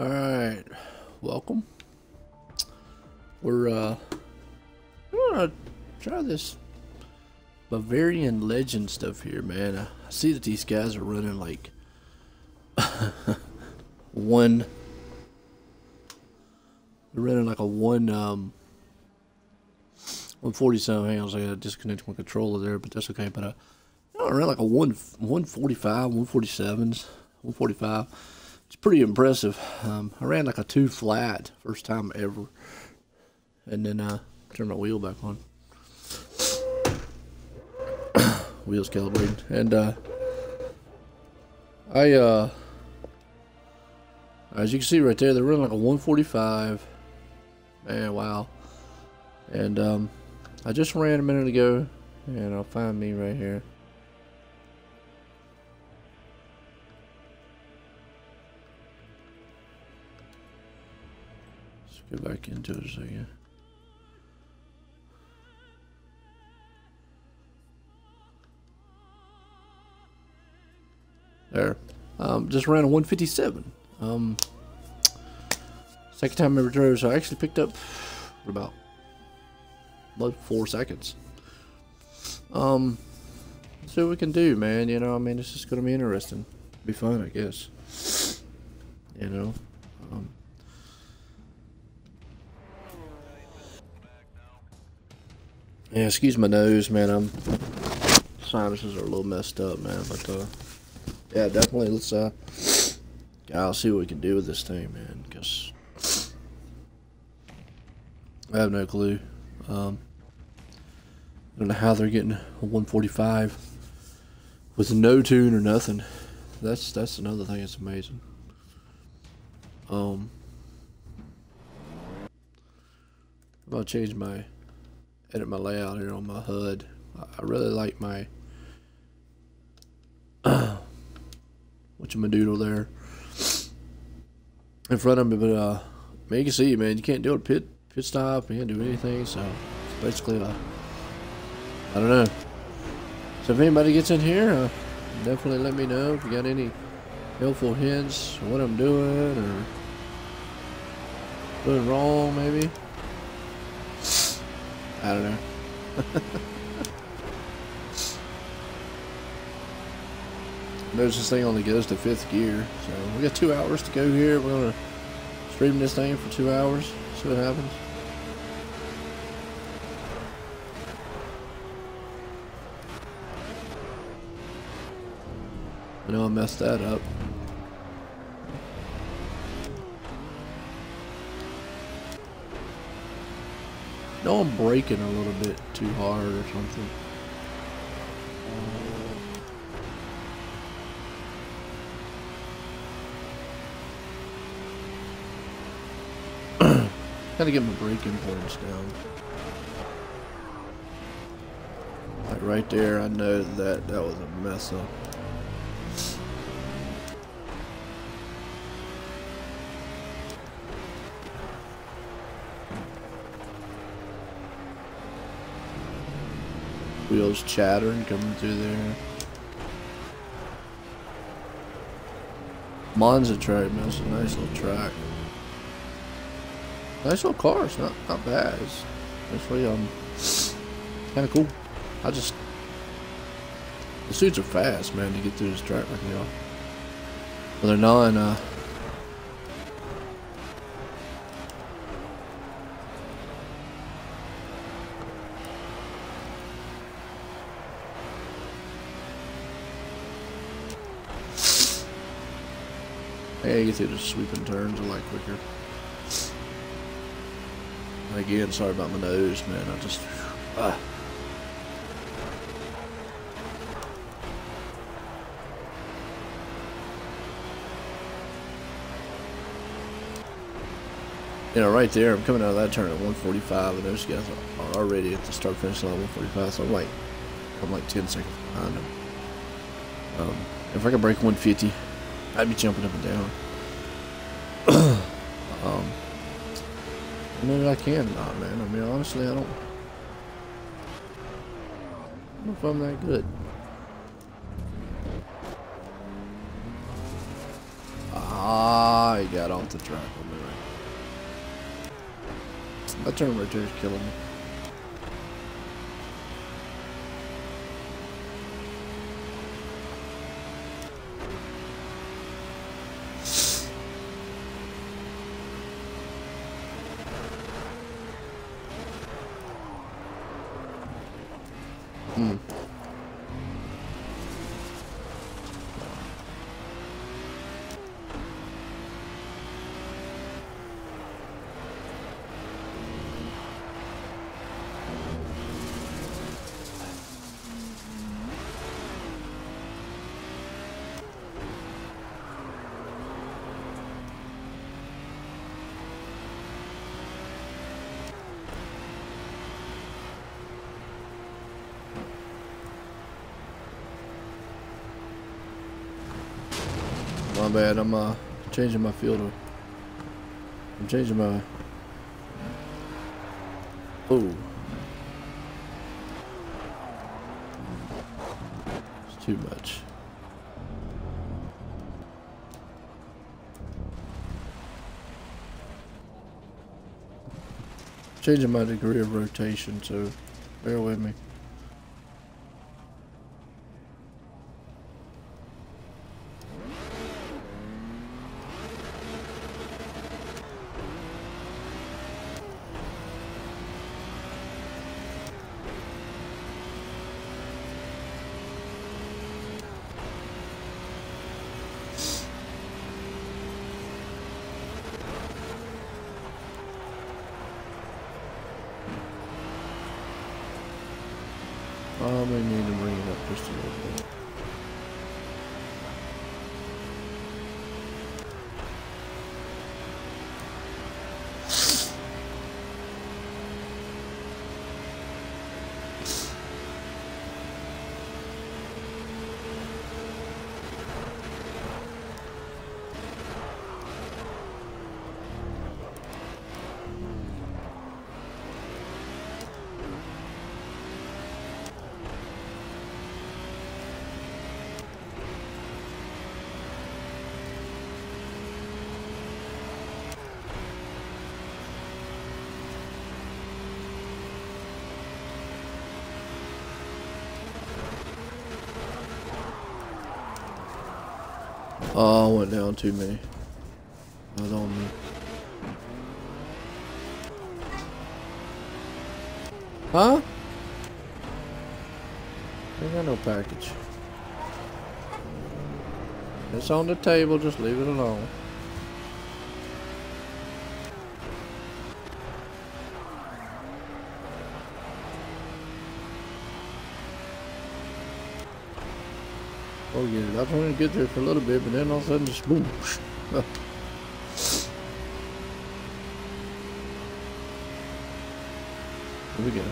Alright, welcome. We're, uh, we're gonna try this Bavarian legend stuff here, man. I see that these guys are running like one, they're running like a one, um, 147. Hang on, I gotta disconnect my controller there, but that's okay. But uh, I around like a one 145, 147s, 145. It's pretty impressive. Um, I ran like a two flat first time ever, and then uh, turned my wheel back on. Wheels calibrated, and uh, I uh, as you can see right there, they're running like a 145. Man, wow. And um, I just ran a minute ago, and I'll find me right here. Go back into it a second. There. Um, just ran a 157. Um, second time I ever drove, so I actually picked up about about four seconds. Um, see what we can do, man. You know, I mean, it's just gonna be interesting. Be fun, I guess. You know. Um, yeah, excuse my nose, man. I'm sinuses are a little messed up, man. But uh, yeah, definitely. Let's uh, I'll see what we can do with this thing, man. Cause I have no clue. Um, I don't know how they're getting a 145 with no tune or nothing. That's that's another thing that's amazing. Um, gonna change my edit my layout here on my HUD. I, I really like my what you doodle there in front of me, but uh, man, you can see, man, you can't do a pit pit stop, you can't do anything, so it's basically uh, I don't know. So if anybody gets in here, uh, definitely let me know if you got any helpful hints, what I'm doing, or doing wrong, maybe. I don't know. Notice this thing only goes to fifth gear, so we got two hours to go here. We're gonna stream this thing for two hours, see what happens. I know I messed that up. No, I'm braking a little bit too hard or something. Gotta get my braking points down. Like right there, I know that that was a mess up. Wheels chattering coming through there. Monza track, man. It's a nice little track. Nice little car. It's not, not bad. It's actually um, kind of cool. I just... The suits are fast, man, to get through this track they are. But they're not, uh... Hey, get through the sweeping turns a lot quicker. Again, sorry about my nose, man. I just... Ah. You know, right there, I'm coming out of that turn at 145, and those guys are already at the start finish line 145, so I'm like, I'm like 10 seconds behind them. Um, if I could break 150, I'd be jumping up and down. um, maybe I can not, man. I mean, honestly, I don't, I don't know if I'm that good. Ah, I got off the track on me right. That turn right there is killing me. Hmm. My bad. I'm uh changing my filter. I'm changing my. Oh. It's too much. Changing my degree of rotation, so bear with me. Probably need to bring it up just a little bit. Oh, I went down too many. On me. Huh? Ain't got no package. It's on the table, just leave it alone. Oh yeah, I trying to get there for a little bit, but then all of a sudden just boom. Here we go.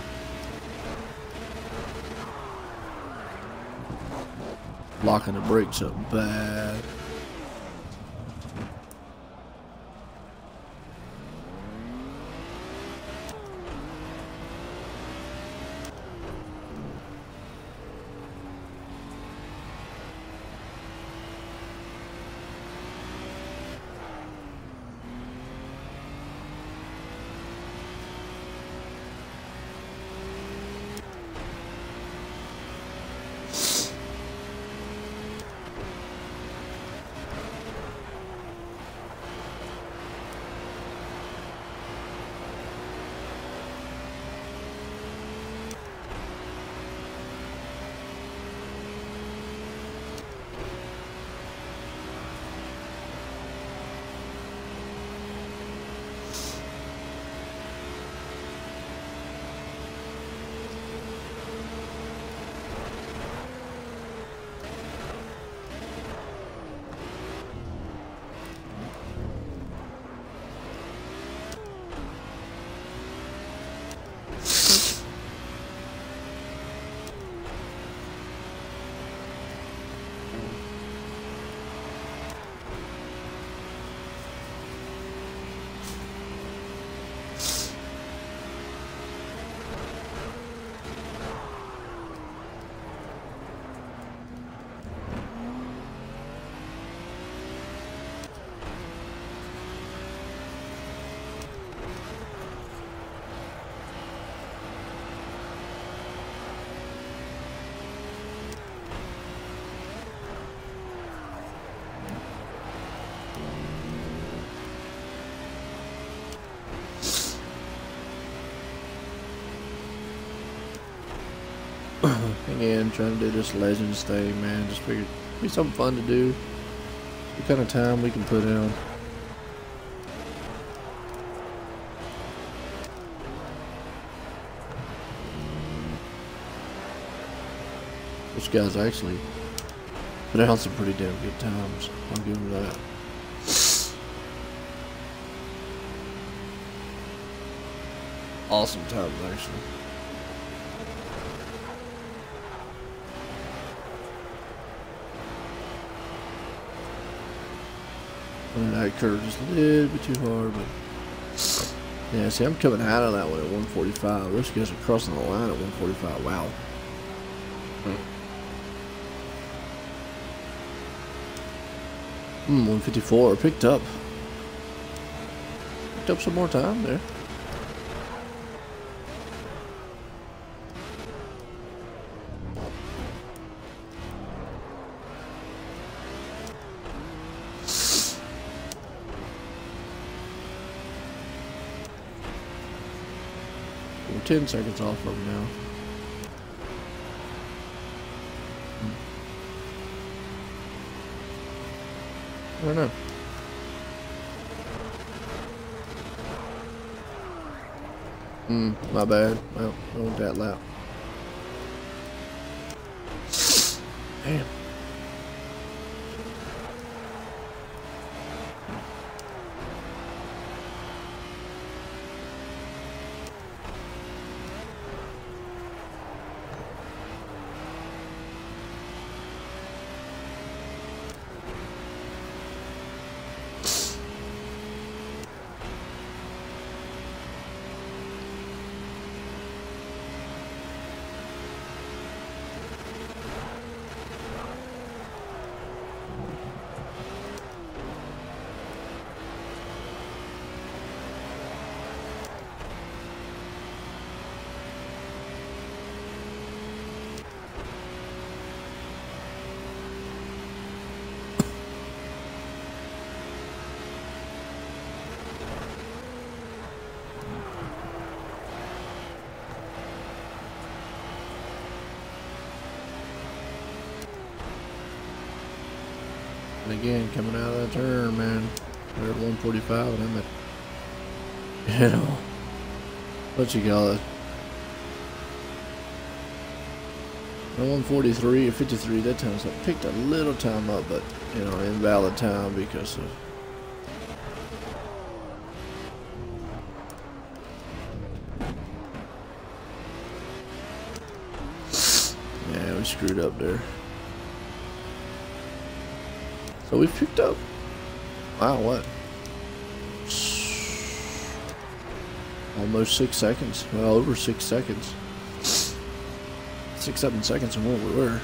Locking the brakes up bad. Again, trying to do this Legends thing, man. Just figured it'd be something fun to do. What kind of time we can put in. This guy's actually put out some pretty damn good times. I'll give him that. Awesome times, actually. And that curve just a little bit too hard, but yeah. See, I'm coming out of that one at 145. Those guys are crossing the line at 145. Wow. Hmm, 154. Picked up. Picked up some more time there. 10 seconds off from now. I don't know. Hmm, my bad. Well, I went that lap. Damn. And again, coming out of that turn, man, we're at 145, and I'm at, you know, what you call it? At 143 or 53 that time, so I picked a little time up, but, you know, invalid time because of Yeah, we screwed up there. So we've picked up. Wow, what? Almost six seconds. Well, over six seconds. Six, seven seconds from where we were.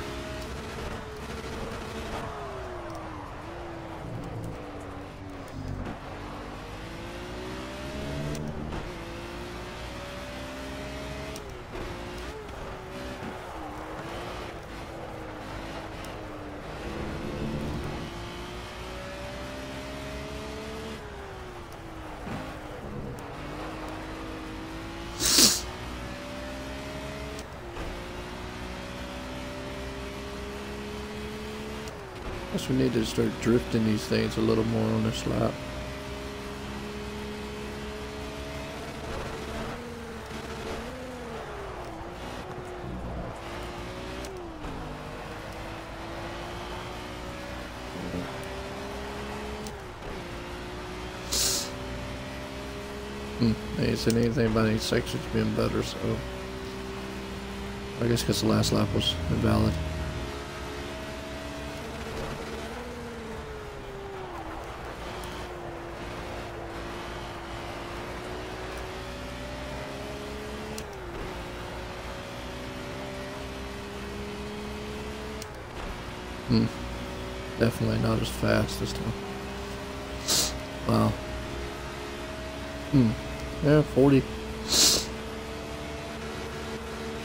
Guess we need to start drifting these things a little more on this lap. Hmm, ain't said anything about any sections being better, so I guess because the last lap was invalid. Hmm. Definitely not as fast this time. Wow. Hmm. Yeah, 40.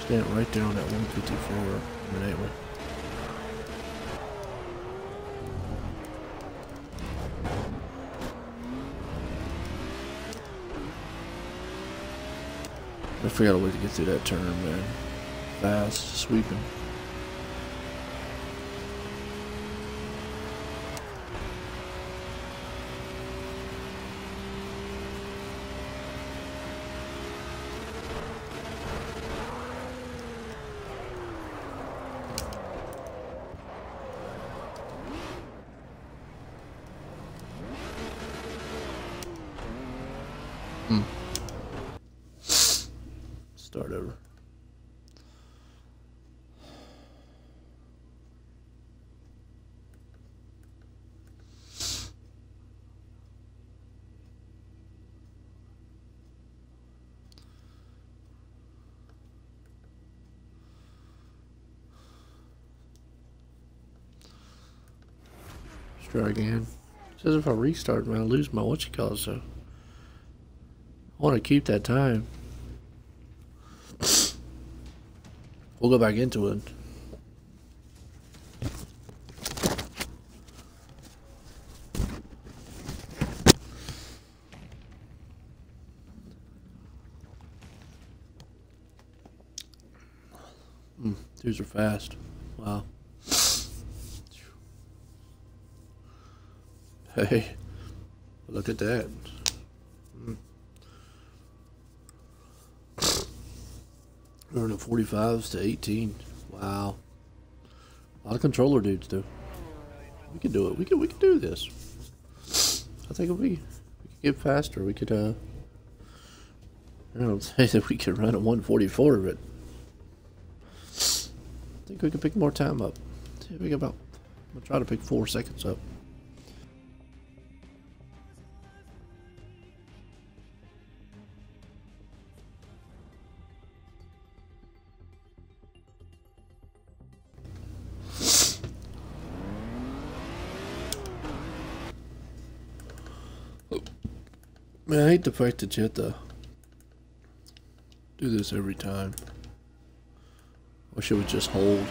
Stand right there on that 154 minute. I figured out a way to get through that turn, man. Fast, sweeping. Start over. Let's try again. says if I restart, I lose my what you call it, so I want to keep that time. We'll go back into it. Mm, these are fast. Wow. Hey, look at that. 245s to 18. Wow. A lot of controller dudes, though. We can do it. We can, we can do this. I think if we, we could get faster, we could, uh... I don't say that we could run a 144, but... I think we can pick more time up. See if we can about... I'm going to try to pick four seconds up. Man, I hate the fact that you have to do this every time. Wish it would just hold.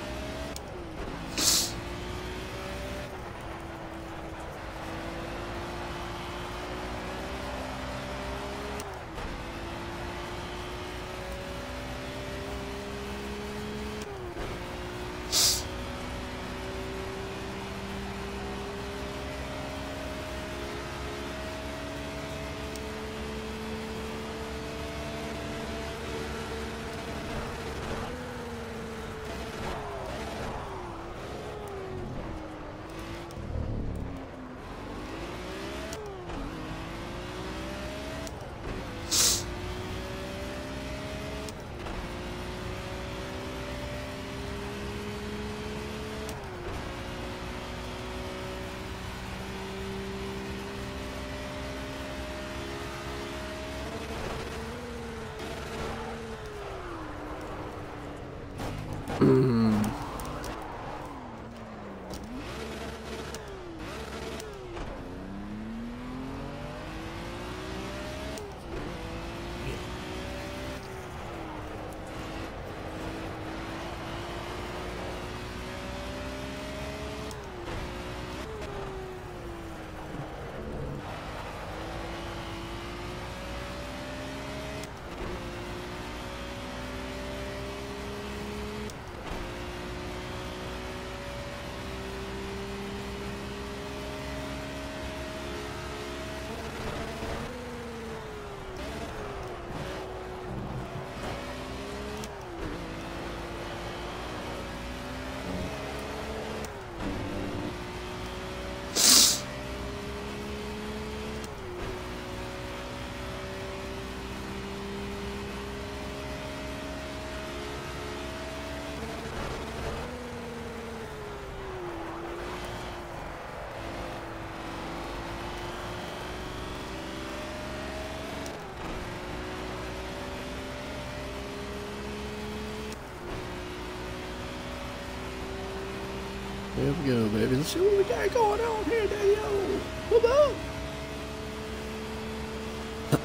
Go, baby. Let's see what we got going on here, Daddy-O. Whoop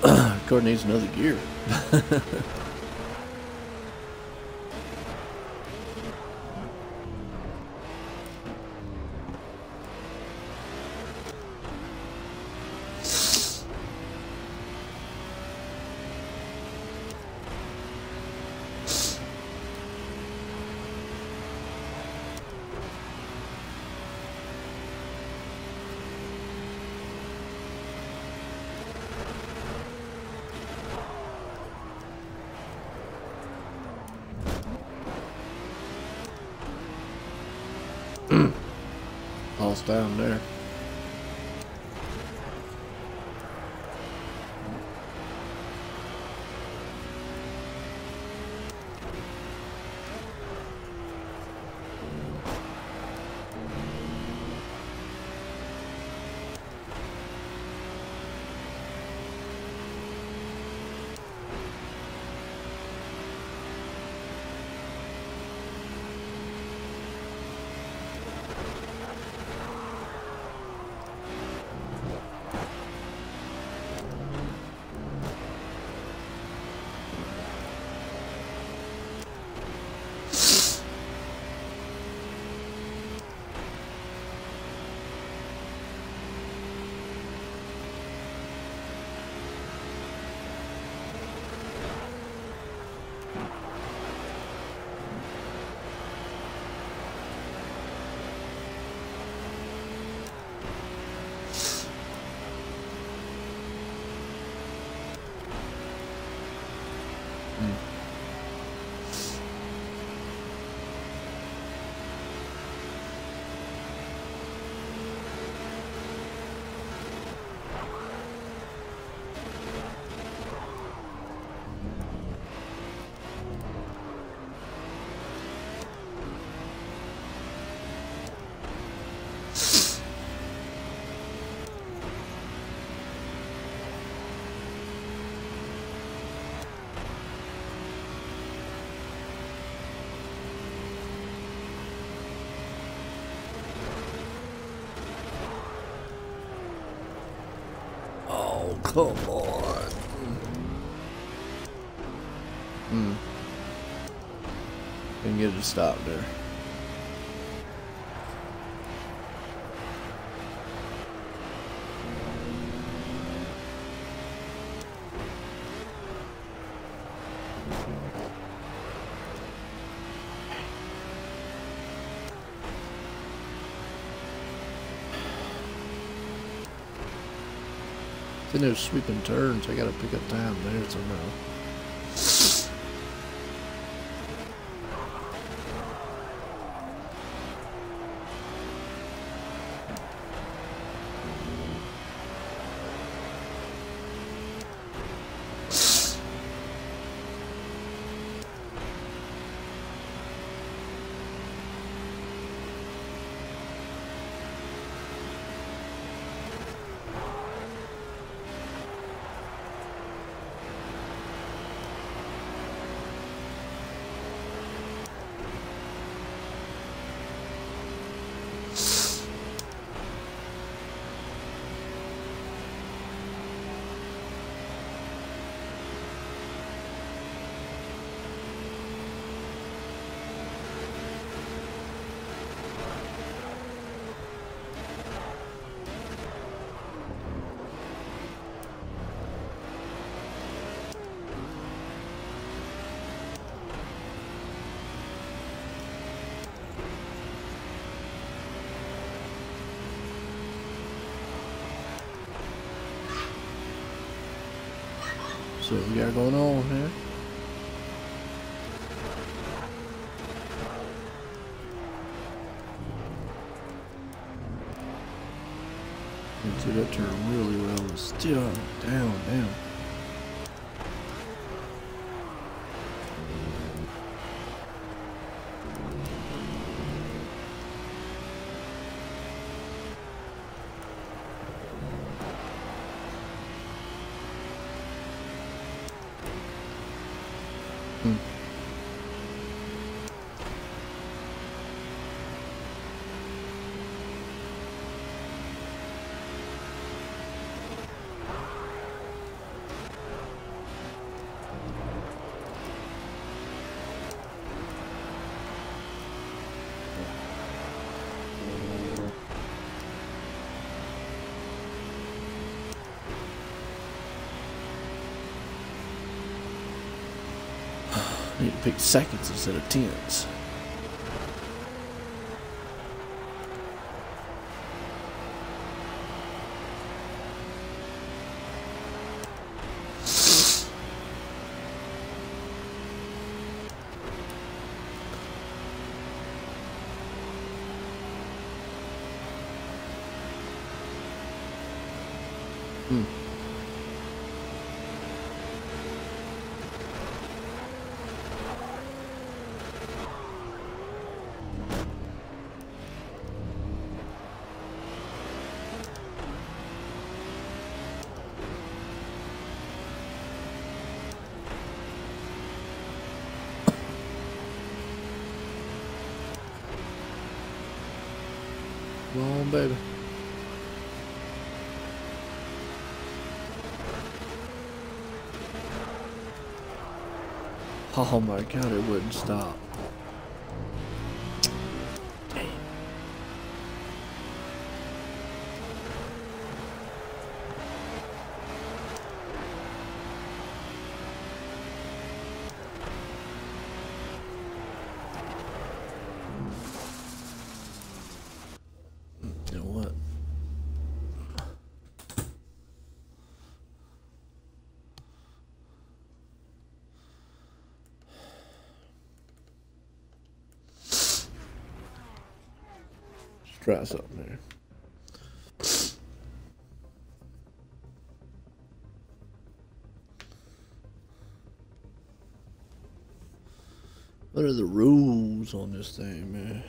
up. Needs another gear. down there. Hmm. Come on. Hmm. Didn't get it to stop there. There's sweeping turns. I gotta pick up time there somehow. We got going on here? Into that turn really well. Still down, down. Seconds instead of tenths. Hmm. Come on, baby. Oh my god, it wouldn't stop. Dang. You know what? Let's try something here. What are the rules on this thing, man?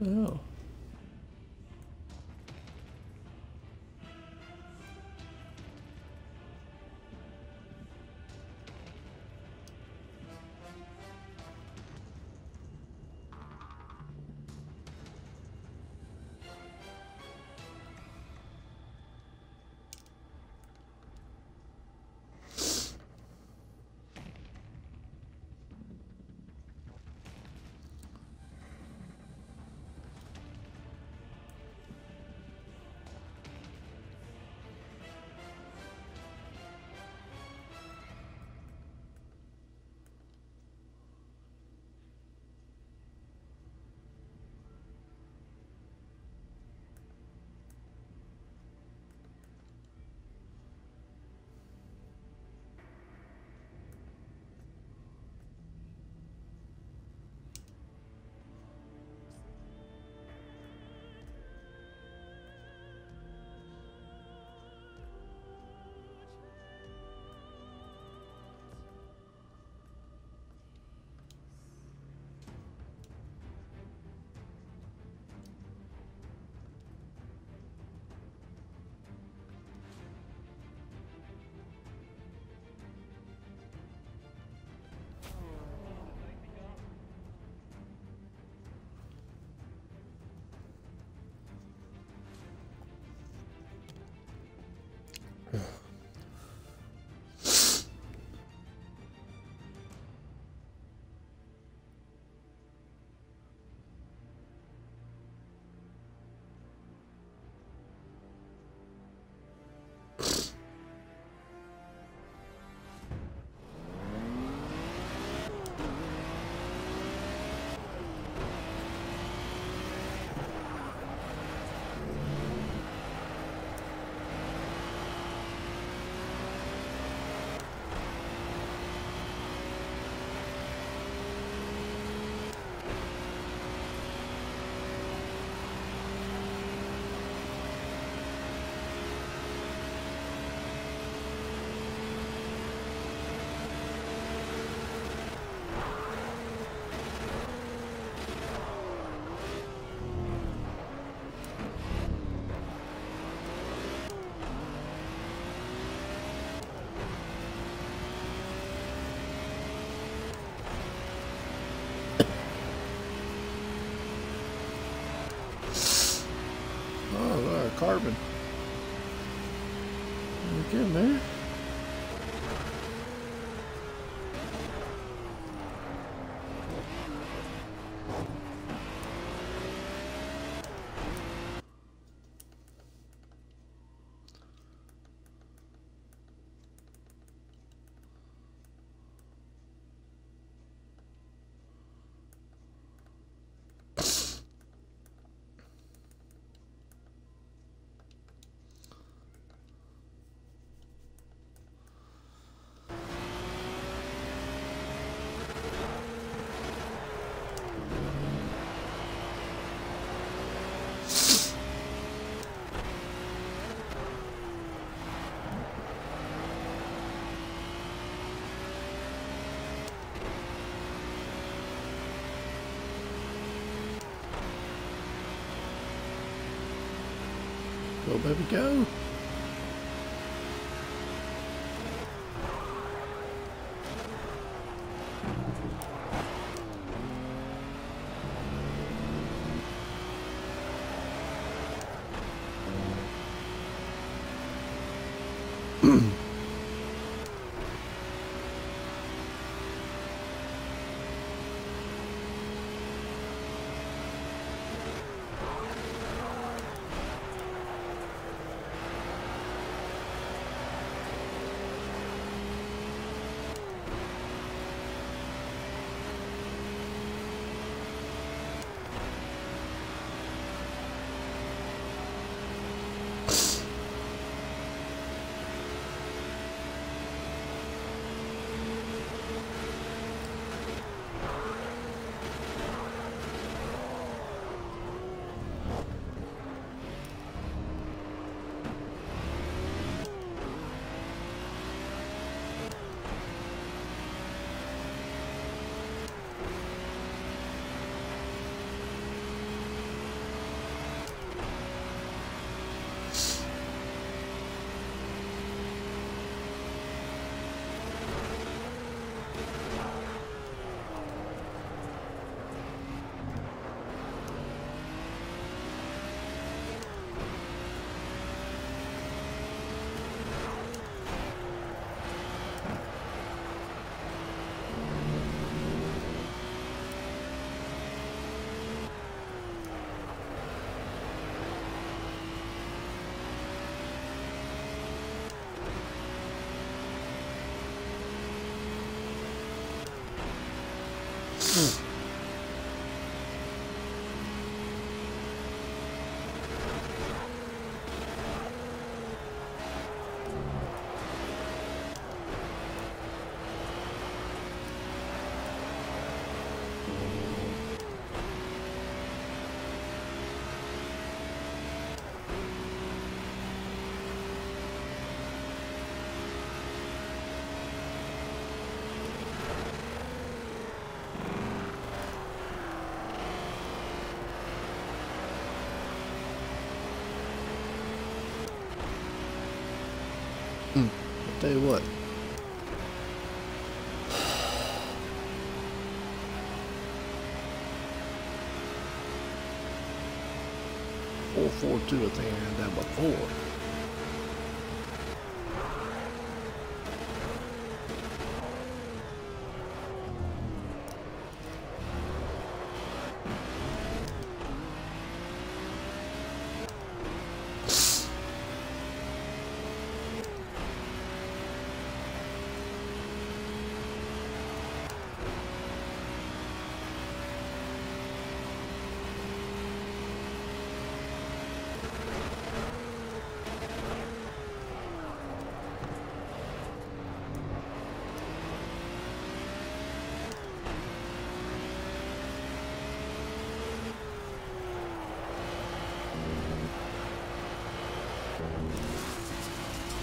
Hell? Go, baby, go. Tell you what. Four four two, I think I had that before.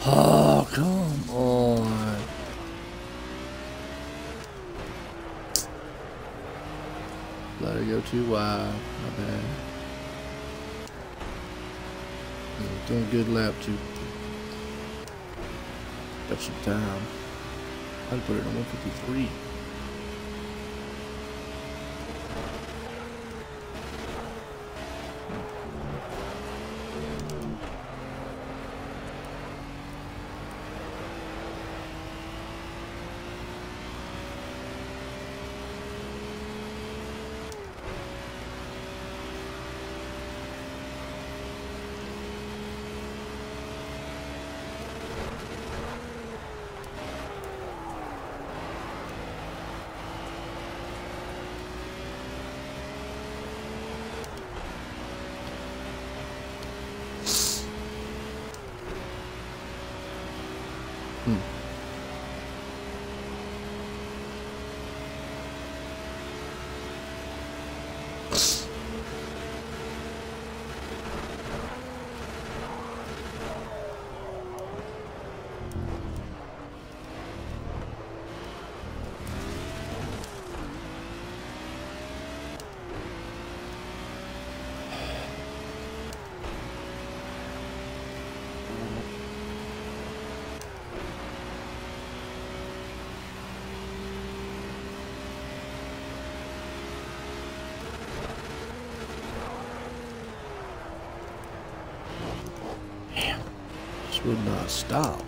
Oh, come on. Let her go too wide. Uh, my bad. Doing good lap too. Got some time. I'd put it on 153. Just would not stop.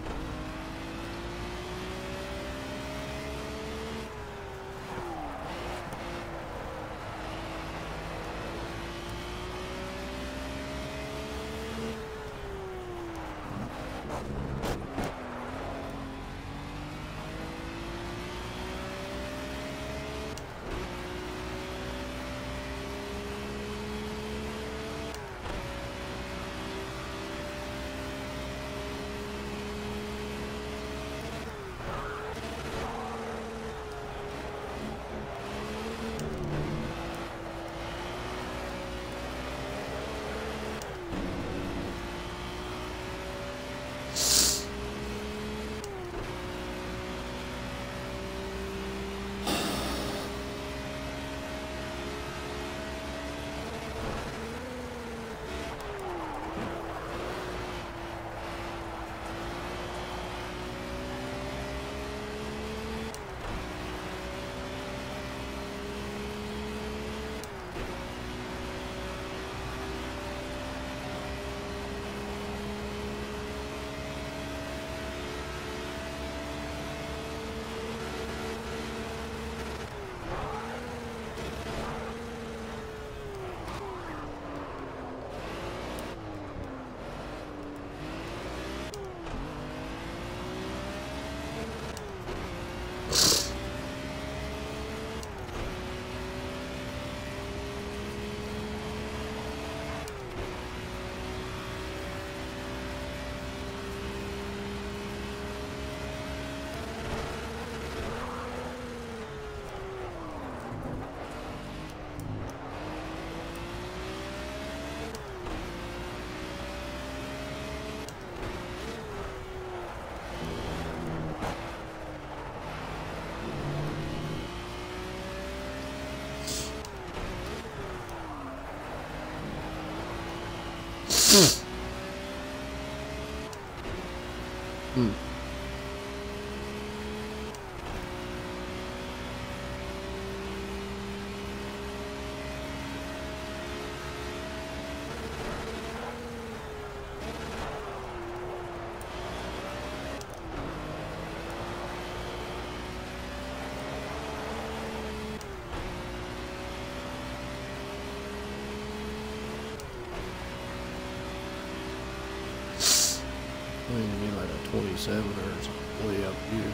A 27 or something way up here.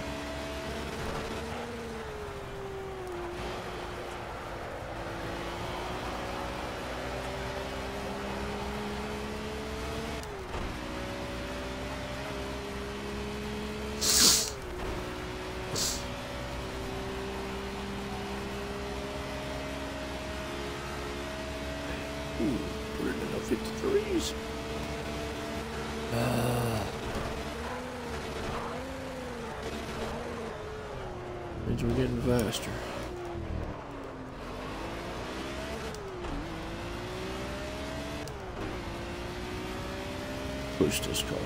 Ooh, put it in the 53s. Ah. We're getting faster. Push this car.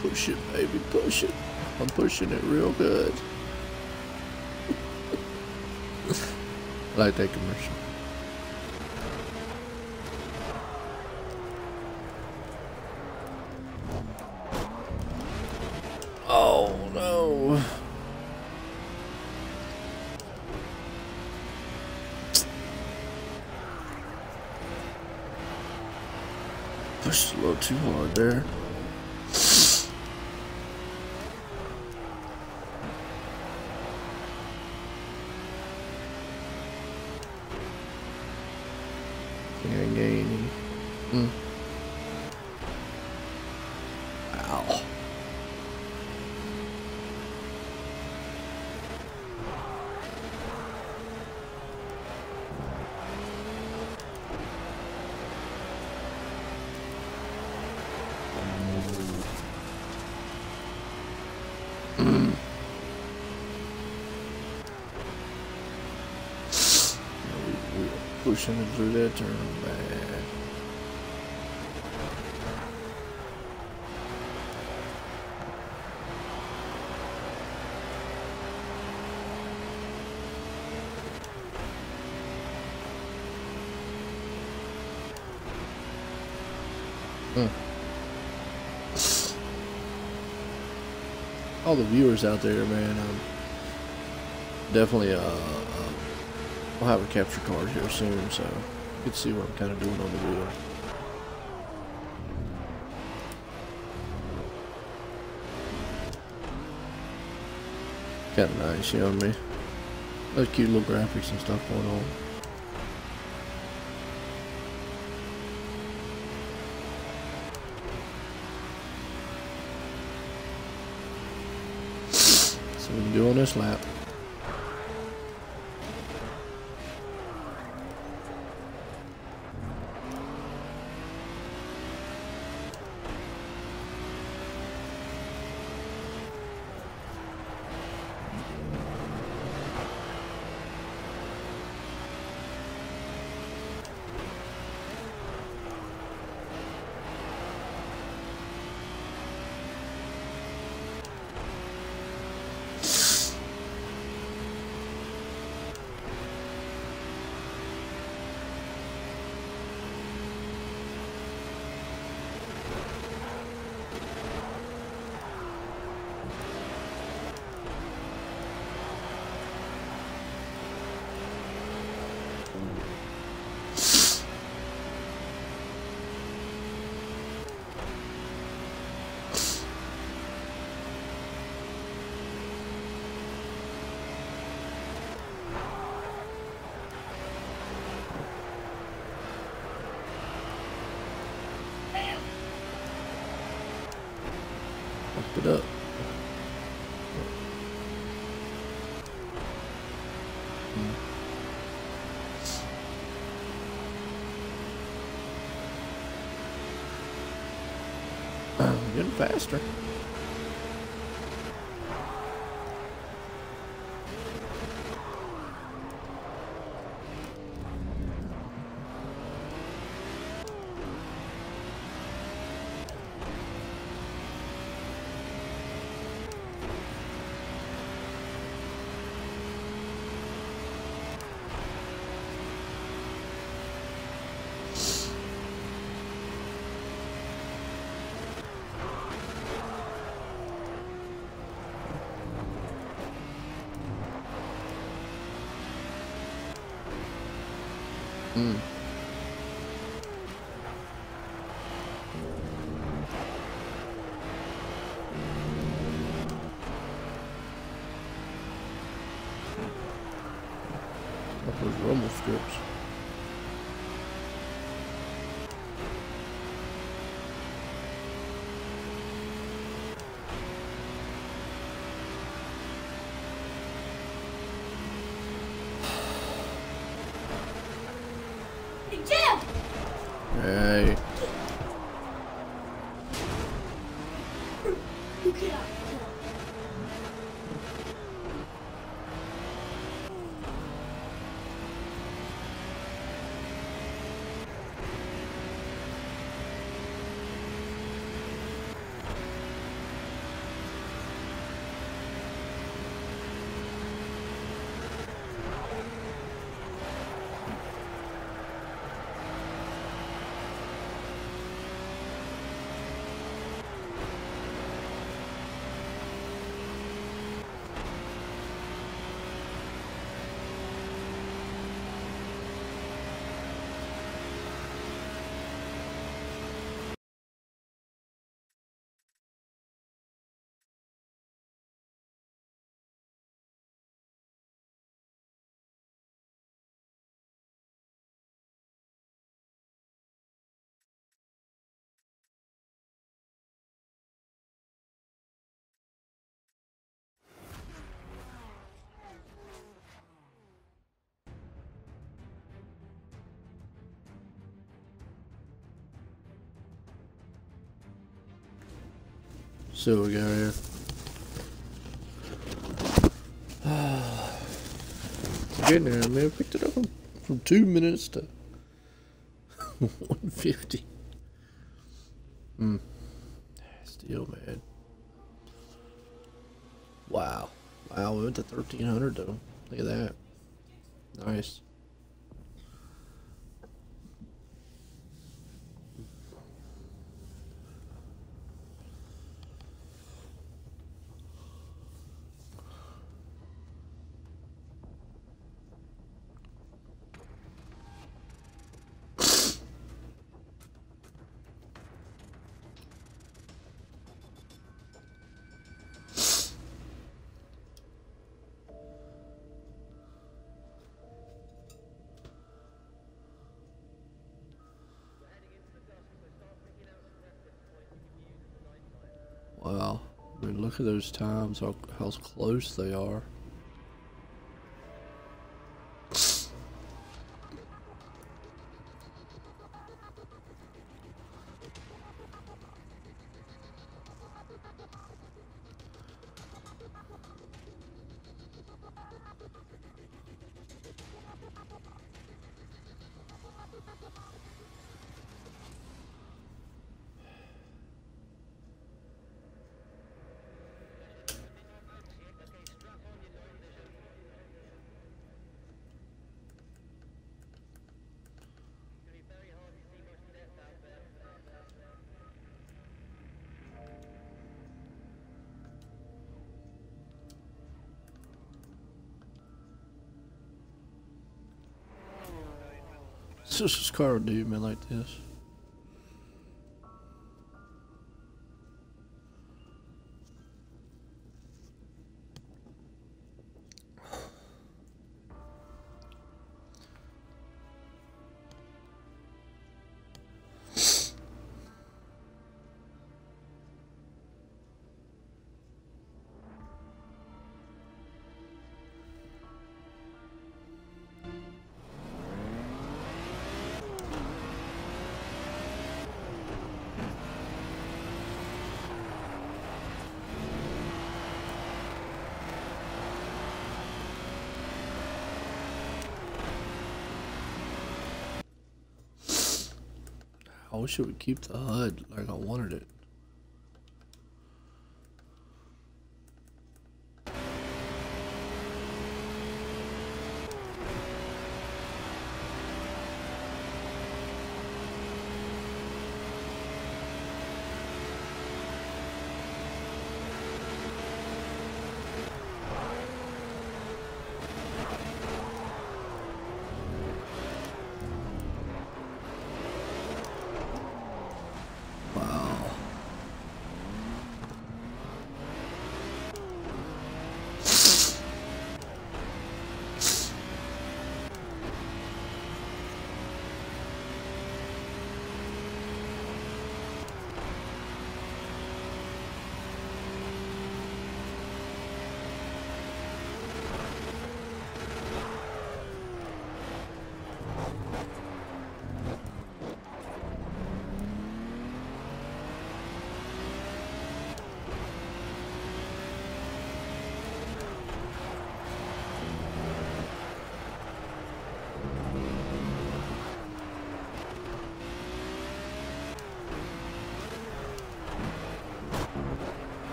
Push it, baby, push it. I'm pushing it real good. Like that commercial. Oh no. Pushed a little too hard there. Think I can gain any. Mm. Ow. We, we were Mm. pushing through that turn bad. Hmm. All the viewers out there, man. Um, definitely, uh, uh, I'll have a capture card here soon, so you can see what I'm kind of doing on the wheel. Kind of nice, you know what I mean? Those cute little graphics and stuff going on. So we can do on this lap. Fucked it up. Uh, Getting faster. Up those rumble strips. Hey, Jim! Hey. So we got here. Getting there, man. Picked it up from, from two minutes to 150. Hmm. Still, man. Wow. Wow, we went to 1300 though. Look at that. Nice. Mean, look at those times, how, how close they are. Just this car would do, man, like this. I wish it would keep the HUD like I wanted it.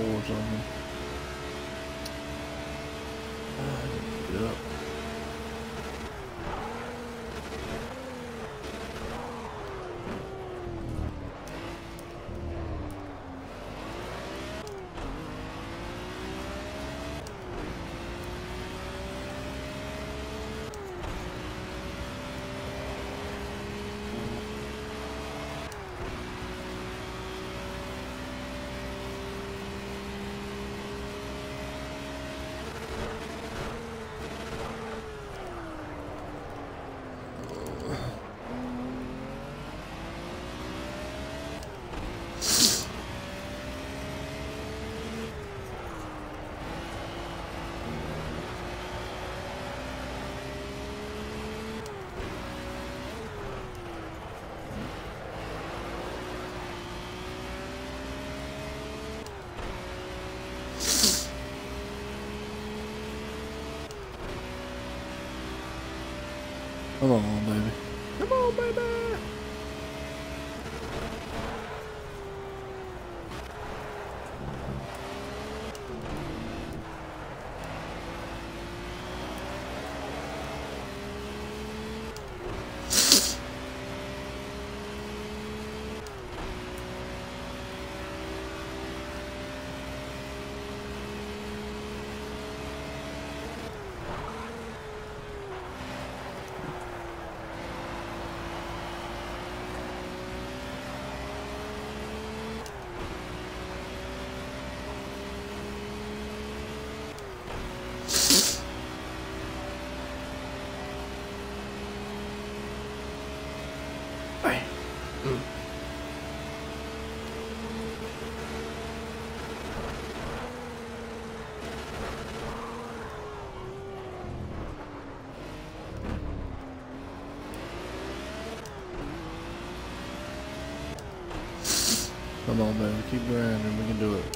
154 or something. Uh, get up. Come on, baby. Come on, baby. Come on, baby. Keep grinding. We can do it.